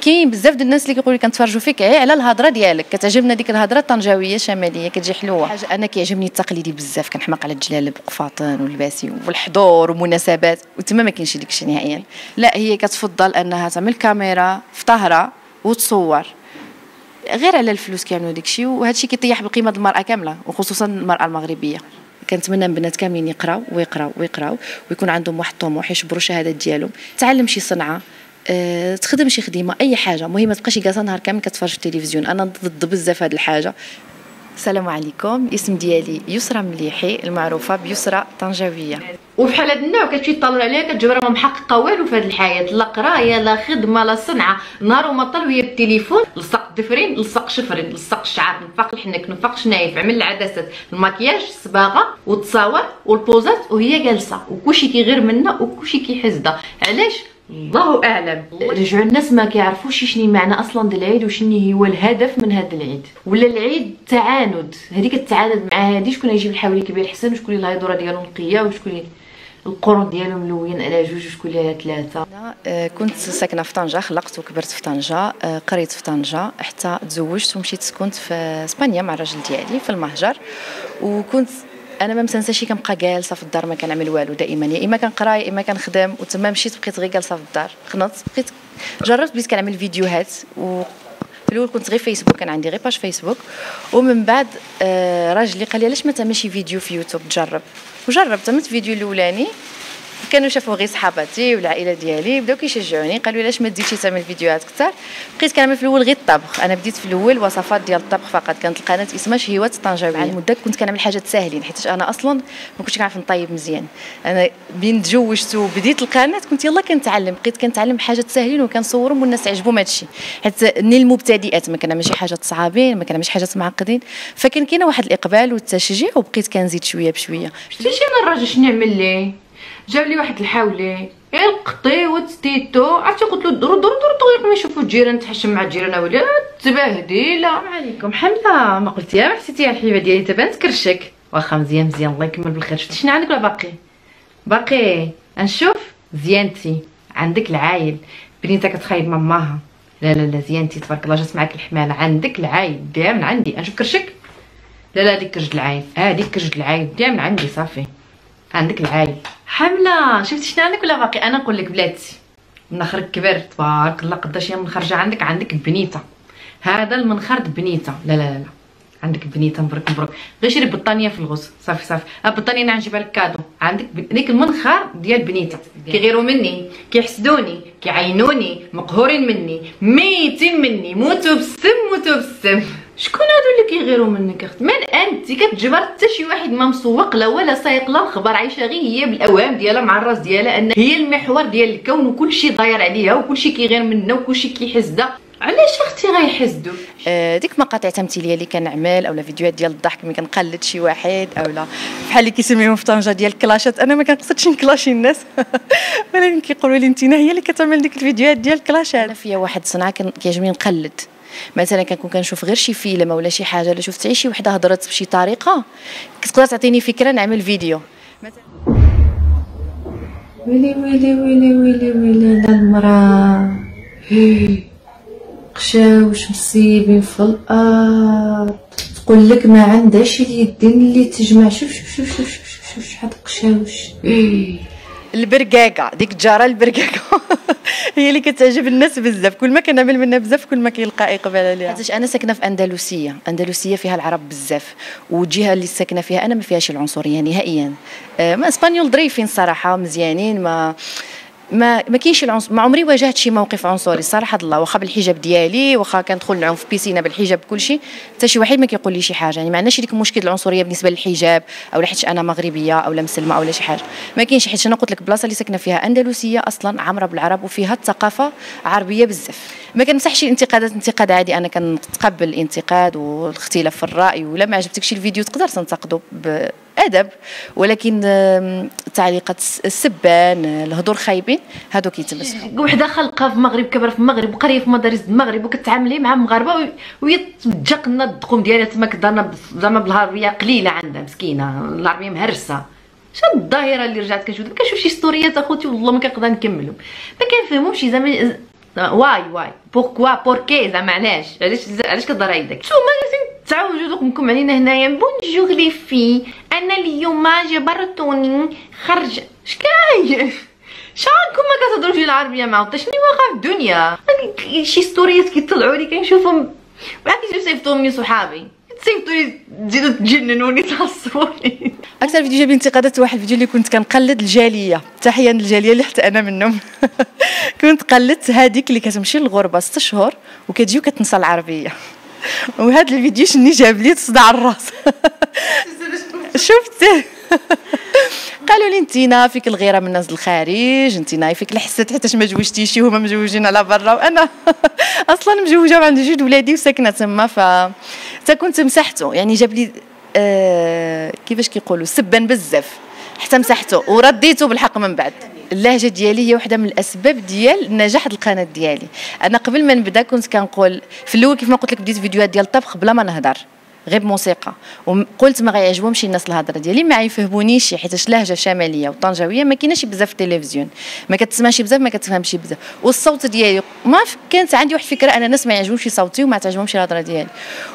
كاين بزاف ديال الناس اللي كيقولوا كنتفرجوا فيك غير على الهضرة ديالك. كتعجبنا ديك الهضرة الطنجاوية شمالية كتجي حلوة. حاجة أنا كيعجبني التقليدي بزاف. كنحماق على الجلالب وقفاطن والباسي والحضور ومناسبات وتما ما كاينش ديك الشيء نهائيا. لا هي كتفضل أنها تعمل كاميرا في ظهرها وتصور. غير على الفلوس كيعملوا داك الشيء وهذا الشيء كيطيح بقيمة المرأة كاملة وخصوصا المرأة المغربية. كنتمنى من البنات كاملين يقراو ويقراو ويقراو ويكون عندهم واحد الطموح يشبروا الشهادات ديالهم. تعلم شي صنعة أه تخدم شي خدمة أي حاجة. المهم ما تبقاش جالسه نهار كامل كتفرج في التلفزيون. أنا ضد بزاف هاد الحاجة. السلام عليكم. الاسم ديالي يسرى مليحي المعروفة بيسرى طنجاوية. وفحال هاد النوع كتمشي تطلع عليها كتجبر ما محققه والو في هاد الحياة. لا قراية لا خدمة لا صنعة. نهار وما طل وهي بالتليفون لصق الدفرين لصق شفرين لصق الشعر نفاق الحنك نفاق شنايف عمل العدسات. المكياج الصباغة وتصاور والبوزات وهي جالسة. وكلشي كيغير منا وكلشي كيحسدها علاش؟ الله أعلم. رجعوا الناس ما كيعرفوش شنو معنى أصلا ديال العيد وشنو هو الهدف من هذا العيد. ولا العيد تعاند. هذيك التعاند مع هذه شكون يجيب الحوالي كبير؟ حسن وشكون اللي الهيدورة ديالو نقيه وشكون القرون ديالو ملوين على جوج وشكون على ثلاثة. أنا آه، كنت ساكنة في طنجة خلقت وكبرت في طنجة آه، قريت في طنجة حتى تزوجت ومشيت سكنت في إسبانيا مع الراجل ديالي في المهجر. وكنت أنا ما مسنساش كنبقى جالسه في الدار ما كنعمل والو دائما. يا إما كنقرأ يا إما كنخدم. وتما مشيت بقيت غير جالسه في الدار. خنط بقيت جربت بديت كنعمل فيديوهات. و في الأول كنت غير فيسبوك كان عندي غير page فيسبوك ومن بعد آه راجلي قال لي علاش ما تعملش فيديو في يوتيوب؟ تجرب وجربت. عملت فيديو الأولاني. كانوا شافوا غير صحاباتي والعائلة ديالي بداو كيشجعوني قالوا علاش ما تزيدش تعمل فيديوهات أكثر؟ بقيت كنعمل في الأول غير الطبخ. أنا بديت في الأول وصفات ديال الطبخ فقط. كانت القناة اسمها شهيوات الطنجاويه على المده كنت كنعمل حاجات ساهلين حيت أنا أصلا ما كنتش كنعرف نطيب مزيان. أنا بين تزوجت وبديت القناة كنت يلا كنتعلم. بقيت كنتعلم حاجات ساهلين وكنصورهم والناس عجبهم هذا الشيء حيت ني المبتدئات ما كنعملش حاجات صعابين ما كنعملش حاجات معقدين. فكان كاين واحد الإقبال والتشجيع وبقيت كنزيد شوية بشوية. شتي أنا الراجل شنو نعمل ليه؟ جاب لي واحد الحاولي. القطي وتستيتو. عرفتي قلت له درو درو درو دغيا ما يشوفوا الجيران تحشم مع الجيران ولا تبهديله عليكم. حمله ما قلتيها ما حسيتيها الحبيبه ديالي تبان تكرشك واخا مزيان مزيان. الله يكمل بالخير. شفتي شنو عندك ولا باقي؟ باقي نشوف زيانتي. عندك العايل. بنيتك كتخايب ماماها. لا لا لا زيانتي تبارك الله جات معاك الحمالة. عندك العايل. ديها من عندي. نشوف كرشك. لا لا هذيك كرجد العايل. هذيك كرجد العايل. ديها من عندي صافي. عندك العايل حملة. شفتي شنو عندك ولا باقي؟ أنا نقول لك بلاتي. منخرك كبر تبارك الله قداش هي منخرجه عندك؟ عندك بنيتة. هذا المنخر بنيتة. لا لا لا عندك بنيتة مبروك مبروك. غير شري بطانية في الغوص. صافي صافي. البطانيه أنا نجيبها لك كادو. عندك ديك المنخر ديال بنيتة. كيغيروا مني كيحسدوني كيعينوني مقهورين مني ميتين مني. موتوا بالسم موتوا بالسم شكون هادو اللي كيغيروا منك أختي؟ من انت؟ كتجبر حتى شي واحد ما مسوق لا ولا سايق لا الخبر. عايشة غير هي بالأوهام ديالها مع الراس ديالها أن هي المحور ديال الكون وكلشي داير عليها وكلشي كيغير منها وكلشي كيحسدها علاش أختي غيحسدوا آه ديك المقاطع التمثيليه اللي كنعمل اولا فيديوهات ديال الضحك ملي كنقلد شي واحد اولا بحال اللي كيسميهم في طنجة ديال الكلاشات أنا ما كنقصدش نكلاشي الناس. ولكن كيقولوا لي انت هي اللي كتعمل ديك الفيديوهات ديال الكلاشات أنا فيا واحد الصنعه كيعجبني نقلد. مثلا كنكون كنشوف غير شي فيلم ولا شي حاجة ولا شفت شي وحده هضرت بشي طريقه تقدر تعطيني فكره نعمل فيديو ويلي ويلي ويلي ويلي ويلي المراه قشاوش مصيبين في الأرض تقول لك ما عندهاش اليدين اللي تجمع شوف شوف شوف شوف شوف شوف شحال قشاوش البرقاقة ديك الجاره البرقاقة. هي اللي كتعجب الناس بزاف. كل ما كنعمل منها بزاف كل ما كيلقى إقبال عليها. حيت أنا ساكنة في أندلسية. أندلسية فيها العرب بزاف. والجهه اللي ساكنة فيها أنا ما فيهاش العنصرية نهائيا. آه، ما إسبانيول ظريفين صراحة مزيانين ما ما ما كاينش العنصر ما عمري واجهت شي موقف عنصري صراحة الله واخا بالحجاب ديالي واخا كندخل نعوم في بيسينه بالحجاب كل شيء حتى شي واحد ما كيقول لي شي حاجة. يعني ما عندناش ديك المشكل العنصرية بالنسبة للحجاب أو حيت أنا مغربية أو مسلمة أو شي حاجة. ما كاينش حيت أنا قلت لك البلاصه اللي ساكنة فيها أندلسية أصلا عامرة بالعرب وفيها الثقافة عربية بزاف. ما كنمسحش الانتقادات انتقاد عادي أنا كنتقبل الانتقاد والاختلاف في الرأي ولا ما عجبتكش الفيديو تقدر تنتقده ادب ولكن تعليقات السبان الهضور خايبين هادو كيتمسحوا. وحدة خلقة في المغرب كبر في المغرب وقرية في مدارس المغرب وكتعاملي مع مغاربة وهي تجقنا الدقوم ديالها تما كدارنا زعما بالعربيه قليلة عندها مسكينة العربية مهرسة. شاد الظاهرة اللي رجعت كنشوف كنشوف شي ستوريات أخوتي والله ما كنقدر نكملهم. ما كنفهمهمش زعما واي واي. بوركوا بوركي زعما علاش؟ علاش علاش كدار هيداك نتوما لازم تعاودوا دوكم علينا هنايا. بونجور لي في أنا اليوم جبرتوني خرج. شكاي. شعركم ما كتهضروش العربيه مع شنو واقع في الدنيا؟ شي ستوريات كيطلعوا لي كنشوفهم. وعاد كيصيفطوهم لي صحابي. صيفطوا لي تزيدوا تجننوني تعصبوني أكثر فيديو جاب انتقادات واحد الفيديو اللي كنت كنقلد الجالية. تحية للجالية اللي حتى أنا منهم. كنت قلدت هذيك اللي كتمشي للغربة ست شهور وكتجي وكتنسى العربية. وهذا الفيديو شني جاب لي تصدع الراس. شفته قالوا لي انت فيك الغيرة من الناس الخارج انت فيك الحسد حتى ما جوجتيش هما مجوجين على برا وأنا أصلا مجوجة وعندي جوج ولادي وساكنة تما ف حتى كنت مسحته يعني جاب لي آه كيفاش كيقولوا سبان بزاف. حتى مسحته ورديته بالحق من بعد. اللهجة ديالي هي واحدة من الأسباب ديال نجاح القناة ديالي. أنا قبل ما نبدأ كنت كنقول في الأول كيف ما قلت لك بديت فيديوهات ديال الطبخ بلا ما نهضر. غير بموسيقى. وقلت ما غيعجبهمش الناس الهضرة ديالي ما يفهمونيش حيت لهجة شمالية وطنجاويه ما كايناش بزاف في التلفزيون. ما كتسمعش بزاف ما كتفهمش بزاف. والصوت ديالي ما كانت عندي واحد الفكرة ان الناس ما يعجبهمش صوتي وما تعجبهمش الهضرة ديالي.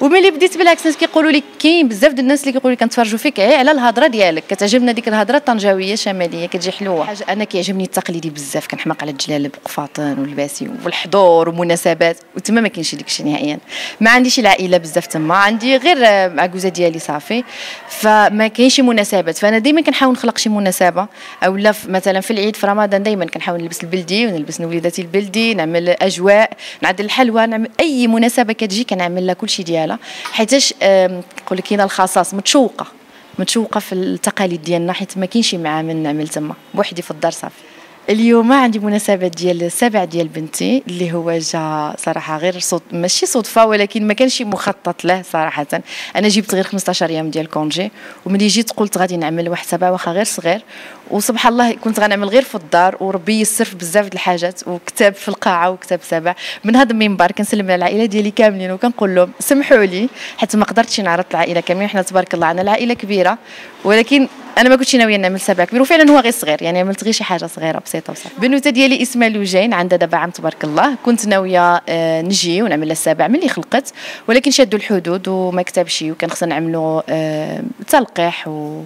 وملي بديت بالعكس الناس كيقولوا لي كاين بزاف ديال الناس اللي كيقولوا لي كنتفرجوا فيك على الهضرة ديالك. كتعجبنا ديك الهضرة الطنجاويه شماليه كتجي حلوة. حاجة أنا كيعجبني التقليدي بزاف كنحماق على الجلالب وقفاطن والباسي والحضور ومناسبات وتما ما كاينش داك الشيء نهائيا. ما عنديش العائلة بزاف تما عندي غير عجوزه ديالي صافي. فما كاينش شي مناسبات فأنا دائما كنحاول نخلق شي مناسبة. أو لا مثلا في العيد في رمضان دائما كنحاول نلبس البلدي ونلبس وليداتي البلدي نعمل أجواء نعدل الحلوى نعمل أي مناسبة كتجي كنعمل لها كلشي ديالها. حيتاش نقول لك كاينة الخصاص متشوقة. متشوقة في التقاليد ديالنا حيت ما كاينش معاه من نعمل تما. بوحدي في الدار صافي. اليوم عندي مناسبة ديال السابع ديال بنتي اللي هو جا صراحة غير صوت ماشي صدفة ولكن ما كانش مخطط له صراحة. أنا جبت غير 15 يوم ديال كونجي وملي جيت قلت غادي نعمل واحد سبع واخا غير صغير. وسبحان الله كنت غنعمل غير في الدار وربي يسر في بزاف د الحاجات وكتاب في القاعة وكتاب سبع من هذا المنبر كنسلم على العائلة ديالي كاملين وكنقول لهم سمحوا لي حيت ما قدرتش نعرض العائلة كاملين. حنا تبارك الله عندنا العائلة كبيرة ولكن أنا ما كنتش ناوية نعمل سبع كبير وفعلا هو غير صغير يعني عملت غير شي حاجة صغيرة بسيطة وصافي. بنوته ديالي اسمها لوجين عندها دابا عام تبارك الله كنت ناوية آه، نجي ونعمل لها السابع ملي خلقت ولكن شادوا الحدود وما كتبش وكان خصنا نعملوا آه، تلقيح و...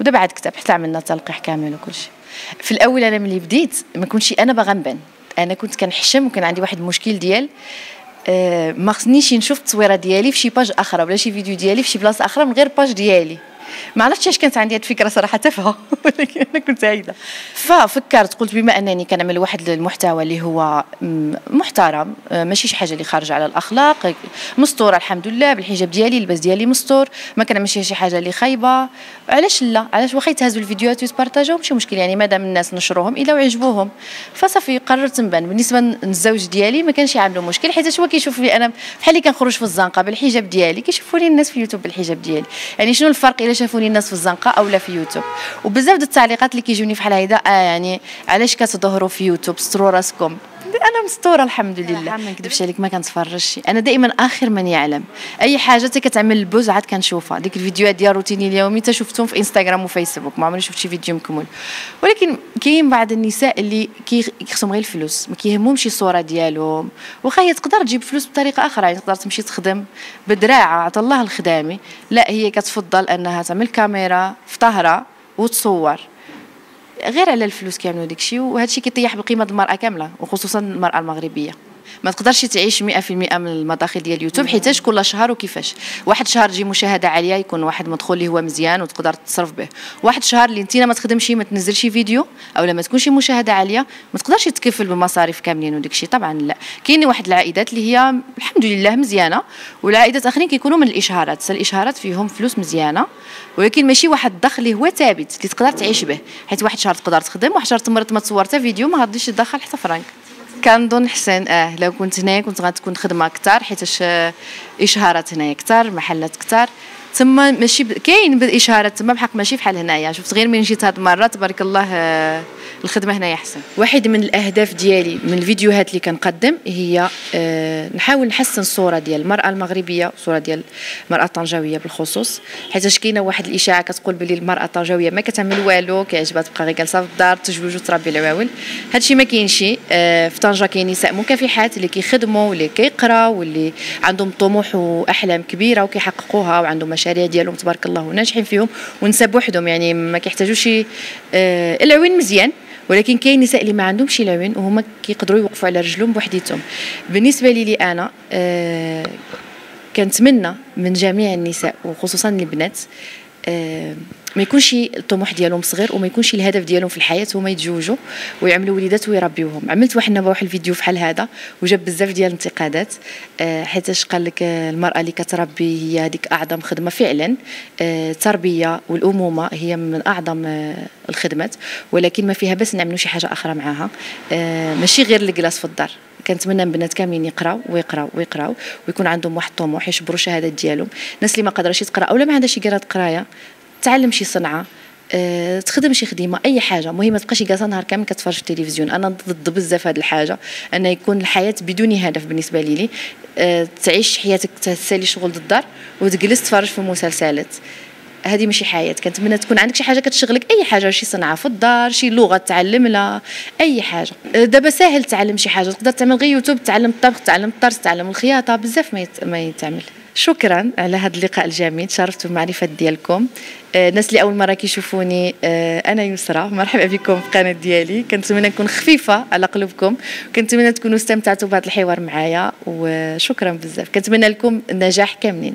ودابا عاد كتب حتى عملنا تلقيح كامل وكل شيء في الأول أنا ملي بديت ما كنتش أنا باغا نبان. أنا كنت كنحشم وكان عندي واحد المشكل ديال آه، ما خصنيش نشوف التصويرة ديالي في شي page أخرى ولا شي فيديو ديالي في شي بلاصة أخرى من غير page ديالي. ما عرفتش اش كانت عندي هذه الفكرة صراحة تافهه ولكن أنا كنت عايده ففكرت قلت بما أنني كنعمل واحد المحتوى اللي هو محترم آه، ماشي شي حاجة اللي خارجة على الأخلاق مستوره الحمد لله بالحجاب ديالي اللباس ديالي مستور ما كنعملش شي حاجة اللي خايبة. علاش لا؟ علاش واخا يتهزوا الفيديوهات ويتبارطاجاو ماشي مشكل يعني مادام الناس نشروهم إلا وعجبوهم فصافي قررت نبان. بالنسبة للزوج ديالي ما كانش يعملوا مشكل حيت هو كيشوف لي أنا بحال اللي كنخرج في الزنقة بالحجاب ديالي كيشوفوني الناس في اليوتيوب بالحجاب ديالي. يعني شنو الفرق إلا شافوني الناس في الزنقة أو لا في يوتيوب. وبزاف التعليقات اللي كيجوني في هيدا آه يعني علاش كتظهروا في يوتيوب؟ ستروا راسكم أنا مستورة الحمد لله. ما نكذبش عليك ما كنتفرجش. أنا دائما آخر من يعلم. أي حاجة حتى كتعمل البوز عاد كنشوفها. ديك الفيديوهات ديال روتيني اليومي حتى شفتهم في انستغرام وفيسبوك ما عمرني شفت شي فيديو مكمل ولكن كاين بعض النساء اللي كيخصهم غير الفلوس. ما كيهمهمش الصورة ديالهم. واخا هي تقدر تجيب فلوس بطريقة أخرى. يعني تقدر تمشي تخدم بدراعة. عطا الله الخدامي لا هي كتفضل أنها تعمل كاميرا في ظهرها وتصور. غير على الفلوس كيعملوا داك الشيء وهذا الشيء كيطيح بقيمة المرأة كاملة وخصوصا المرأة المغربية. ما تقدرش تعيش 100% من المداخل ديال اليوتيوب حيتاش كل شهر وكيفاش؟ واحد شهر تجي مشاهدة عالية يكون واحد مدخول اللي هو مزيان وتقدر تصرف به. واحد شهر اللي انت ما تخدمش ما تنزلش فيديو أو ما تكونش مشاهدة عالية ما تقدرش تكفل بالمصاريف كاملين وداك الشيء طبعا لا. كاين واحد العائدات اللي هي الحمد لله مزيانة والعائدات آخرين كيكونوا من الإشهارات. الإشهارات فيهم فلوس مزيانة ولكن ماشي واحد الدخل اللي هو ثابت اللي تقدر تعيش به. حيت واحد شهر تقدر تخدم واحد شهر تمرض ما تصور حتى فيديو ما غاديش تدخل حتى فرانك. كنظن حسن آه لو كنت هنايا كنت غتكون خدمة أكثر حيت إشهارات هنايا أكثر محلات أكثر. تما ماشي ب... كاين بالاشارات تما بحق ماشي بحال هنايا شفت؟ غير من جيت هاد المره تبارك الله آه، الخدمة هنايا أحسن. واحد من الأهداف ديالي من الفيديوهات اللي كنقدم هي أه نحاول نحسن الصورة ديال المرأة المغربية الصورة ديال المرأة الطنجاوية بالخصوص. حيت كاينة واحد الإشاعة كتقول بلي المرأة الطنجاوية ما كتعمل والو كيعجبها تبقى غير جالسة في الدار تجوج وتربي العواول هادشي ما كاينش أه في طنجة كاين نساء مكافحات اللي كيخدموا واللي كيقراو واللي عندهم طموح وأحلام كبيرة وكيحققوها وعندهم مشاريع ديالهم تبارك الله وناجحين فيهم ونساب وحدهم. يعني ما كيحتاجوش أه العوين مزيان. ولكن كاين نساء اللي ما عندهمش العوين وهما كيقدروا يوقفوا على رجلهم بوحديتهم. بالنسبة لي, لي أنا آه كنتمنى من جميع النساء وخصوصا البنات آه ما يكونش الطموح ديالهم صغير وما يكونش الهدف ديالهم في الحياة هما يتزوجوا ويعملوا وليدات ويربيوهم. عملت واحد النبا واحد الفيديو بحال هذا وجاب بزاف ديال الانتقادات آه حيتاش قال لك المرأة اللي كتربي هي هذيك أعظم خدمة فعلا آه التربية والأمومة هي من أعظم آه الخدمات ولكن ما فيها بس نعملوا شي حاجة أخرى معاها. آه ماشي غير الجلاس في الدار. كنتمنى البنات كاملين يقراو ويقراو ويقراو ويكون عندهم واحد الطموح يشبروا الشهادات ديالهم. الناس اللي ما قادراش تقرا اولا ما عندهاش قرايه قراية تعلم شي صنعة أه، تخدم شي خدمة أي حاجة. المهم ما تبقاش جالسة نهار كامل كتفرج في التلفزيون. أنا ضد بزاف هذه الحاجة أن يكون الحياة بدون هدف بالنسبة لي. أه تعيش حياتك تسالي شغل الدار وتجلس تفرج في مسلسلات. هذه ماشي حياة كنتمنى تكون عندك شي حاجة كتشغلك أي حاجة شي صنعة في الدار شي لغة تعلم لها أي حاجة. أه، دابا ساهل تعلم شي حاجة تقدر تعمل غير يوتيوب تعلم الطبخ تعلم الطرس تعلم الخياطة بزاف ما يتعمل. شكرا على هذا اللقاء الجميل تشرفت بالمعرفه ديالكم. آه، الناس اللي أول مرة كيشوفوني آه، أنا يسرى مرحبا بكم في القناه ديالي. كنتمنى نكون خفيفة على قلوبكم كنتمنى تكونوا استمتعتوا بهذا الحوار معايا وشكرا بزاف. كنتمنى لكم النجاح كاملين.